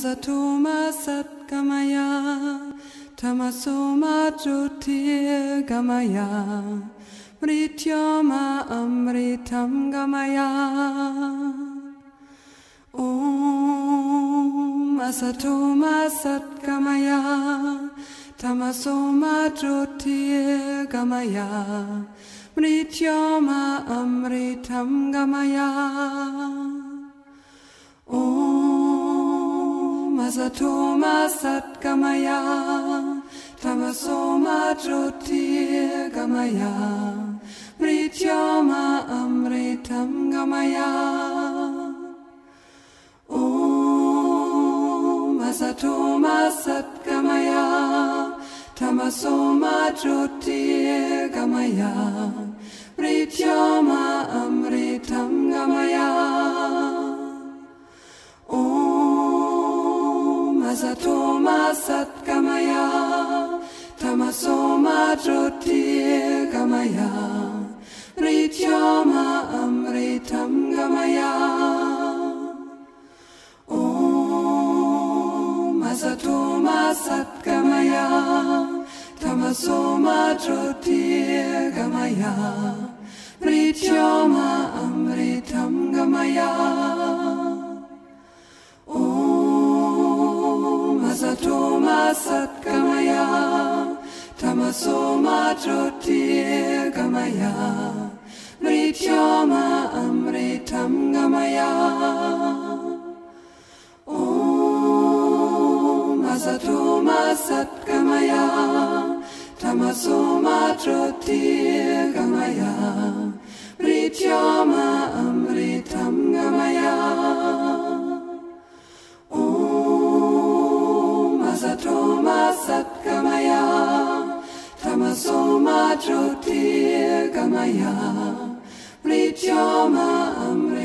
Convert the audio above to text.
Masato Masat Gamaya Tamaso Majutir Gamaya Mrityoma Amritam Gamaya Om Masato Masat Gamaya Tamaso Majutir Gamaya Mrityoma Amritam Gamaya Om Masato Masat Gamaya Tamaso Majutir Gamaya Mrityoma Amritam Gamaya. Om Masato Masat Gamaya Tamaso Majutir Gamaya Mrityoma Amritam Om Masato Masat Gamaya Tamaso Majutir Gamaya Mrityoma Amritam Gamaya. Om Masato Masat tamasoma Tamaso Majutir Gamaya Mrityoma Amritam Gamaya Om Masato Masat Gamaya Mrityoma Amritam Gamaya Om Masato Masat Gamaya Tamaso Majutir Gamaya Om Masato Masat Gamaya Tamaso Majutir Gamaya Mrityoma Gamaya